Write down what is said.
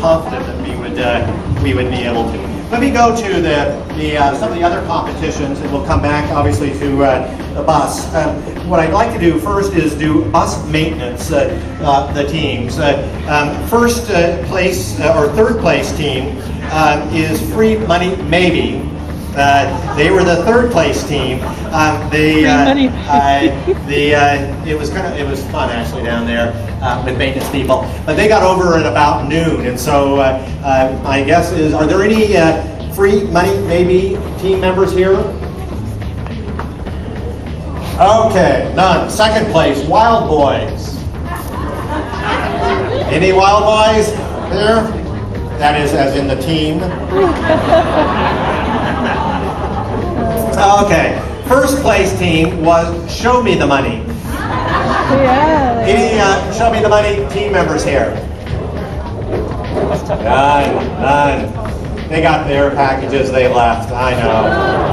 confident that we would uh, we would be able to. Let me go to the, the uh, some of the other competitions, and we'll come back obviously to uh, the bus. Um, what I'd like to do first is do bus maintenance, uh, uh, the teams. Uh, um, first place or third place team is free money maybe. Uh, they were the third place team. Um, they, uh, uh, the, uh, it was kind of it was fun actually down there uh, with maintenance people. But they got over at about noon, and so uh, my guess is, are there any free money maybe team members here? Okay, none. Second place, Wild Boys. Any Wild Boys there? That is as in the team. Okay, first place team was Show Me the Money. Yeah. Any uh, Show Me the Money team members here? None, none. They got their packages, they left, I know.